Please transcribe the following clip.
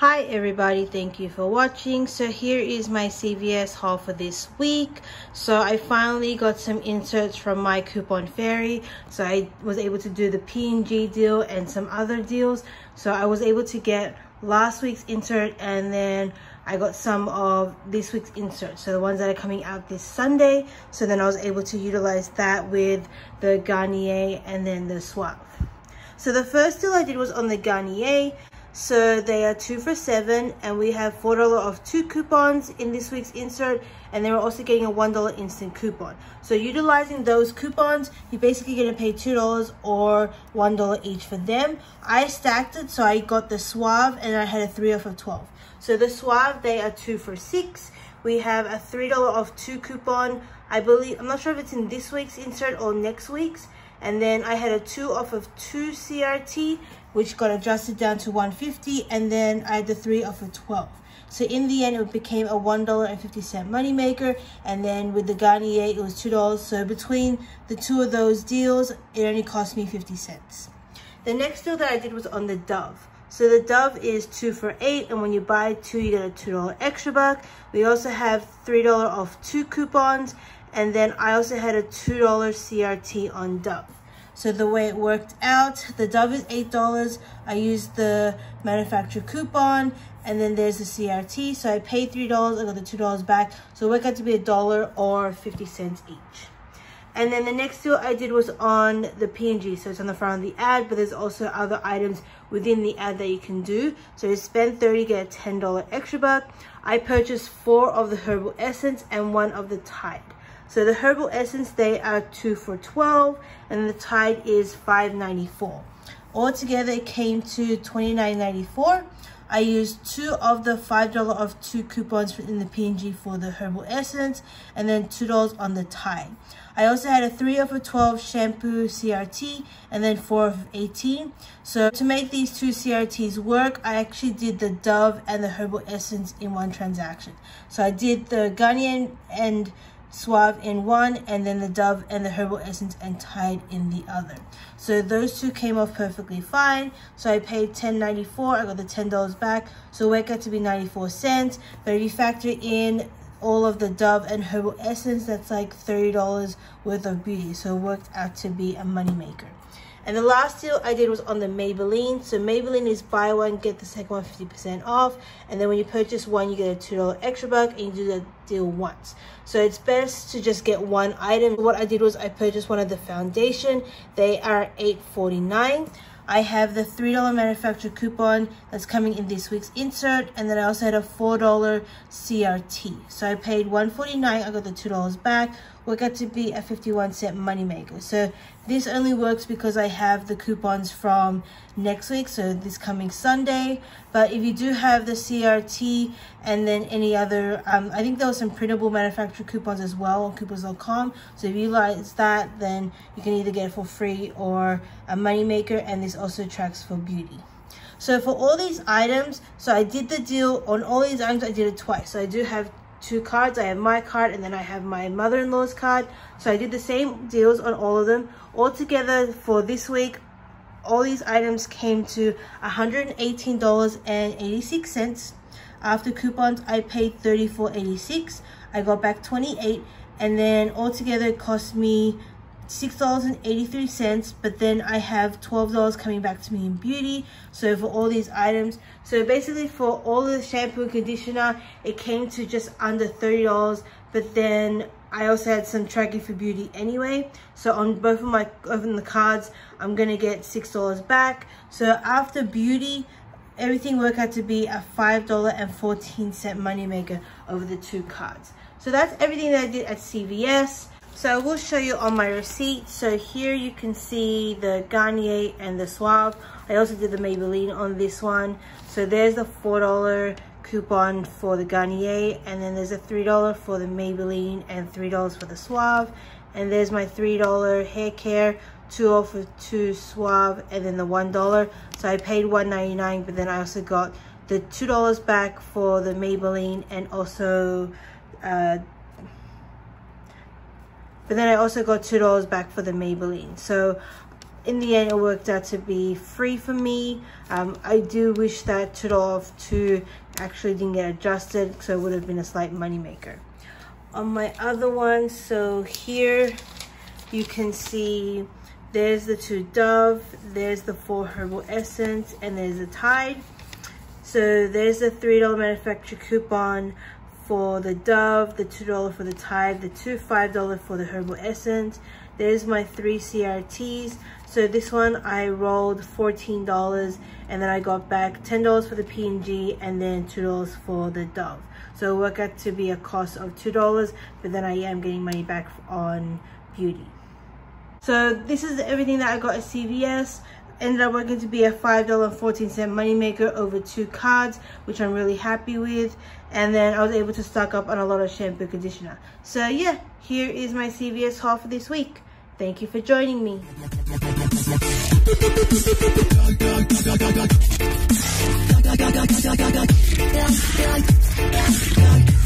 Hi everybody, thank you for watching. So here is my CVS haul for this week. So I finally got some inserts from my coupon fairy. So I was able to do the P&G deal and some other deals. So I was able to get last week's insert and then I got some of this week's inserts. So the ones that are coming out this Sunday. So then I was able to utilize that with the Garnier and then the Suave. So the first deal I did was on the Garnier. So they are two for seven and we have $4 off two coupons in this week's insert and then we're also getting a $1 instant coupon. So utilizing those coupons, you're basically to pay $2 or $1 each for them. I stacked it so I got the Suave and I had a 3 off of 12. So the Suave, they are two for six. We have a $3 off two coupon. I believe, I'm not sure if it's in this week's insert or next week's. And then I had a two off of two CRT which got adjusted down to 150 and then I had the three off of 12. So in the end, it became a $1.50 moneymaker. And then with the Garnier, it was $2. So between the two of those deals, it only cost me 50 cents. The next deal that I did was on the Dove. So the Dove is two for eight, and when you buy two, you get a $2 extra buck. We also have $3 off two coupons, and then I also had a $2 CRT on Dove. So the way it worked out, the Dove is $8. I used the manufacturer coupon and then there's the CRT. So I paid $3, I got the $2 back. So it worked out to be a dollar or 50 cents each. And then the next deal I did was on the P&G. So it's on the front of the ad, but there's also other items within the ad that you can do. So you spend 30, get a $10 extra buck. I purchased four of the Herbal Essence and one of the Tide. So the Herbal Essence, they are two for 12 and the Tide is 5.94. Altogether, it came to 29.94. I used two of the $5 off two coupons in the P&G for the Herbal Essence and then $2 on the Tide. I also had a 3 of a 12 shampoo CRT and then 4 of 18. So to make these two CRTs work, I actually did the Dove and the Herbal Essence in one transaction. So I did the Garnier and Suave in one, and then the Dove and the Herbal Essence and Tide in the other. So those two came off perfectly fine. So I paid $10.94. I got the $10 back. So it worked out to be 94 cents. But if you factor in all of the Dove and Herbal Essence, that's like $30 worth of beauty. So it worked out to be a moneymaker. And the last deal I did was on the Maybelline. So Maybelline is buy one, get the second one 50% off. And then when you purchase one, you get a $2 extra buck and you do the deal once. So it's best to just get one item. What I did was I purchased one of the foundation. They are $8.49. I have the $3 manufacturer coupon that's coming in this week's insert. And then I also had a $4 CRT. So I paid 149. I got the $2 back. Work out to be a 51 cent moneymaker. So this only works because I have the coupons from next week. So this coming Sunday. But if you do have the CRT and then any other, um, I think there was some printable manufacturer coupons as well on coupons.com. So if you like that, then you can either get it for free or a moneymaker. And this also tracks for beauty. So for all these items, so I did the deal on all these items, I did it twice. So I do have two cards. I have my card and then I have my mother-in-law's card. So I did the same deals on all of them. All together for this week, all these items came to $118.86. After coupons, I paid $34.86. I got back 28 and then altogether it cost me $6.83 but then I have $12 coming back to me in beauty. So for all these items so basically for all the shampoo and conditioner it came to just under $30 but then I also had some tracking for beauty anyway. So on both of my on the cards I'm gonna get $6 back. So after beauty everything worked out to be a $5.14 moneymaker over the two cards. So that's everything that I did at CVS so I will show you on my receipt. So here you can see the Garnier and the Suave. I also did the Maybelline on this one. So there's the $4 coupon for the Garnier and then there's a $3 for the Maybelline and $3 for the Suave. And there's my $3 hair care, two off of two Suave and then the $1. So I paid $1.99 but then I also got the $2 back for the Maybelline and also uh, but then I also got $2 back for the Maybelline. So in the end it worked out to be free for me um, i do wish that $2 2 actually didn't get adjusted so it would have been a slight moneymaker. on my other one so here you can see there's the two Dove, there's the four Herbal Essence, and there's the Tide. So there's the $3 manufacturer coupon for the Dove, the $2 for the Tide, the two $5 for the Herbal Essence. There's my three CRTs. So this one I rolled $14 and then I got back $10 for the P&G and then $2 for the Dove. So it worked out to be a cost of $2, but then I am getting money back on beauty. So this is everything that I got at CVS. Ended up working to be a $5.14 moneymaker over two cards, which I'm really happy with. And then I was able to stock up on a lot of shampoo conditioner. So yeah, here is my CVS haul for this week. Thank you for joining me.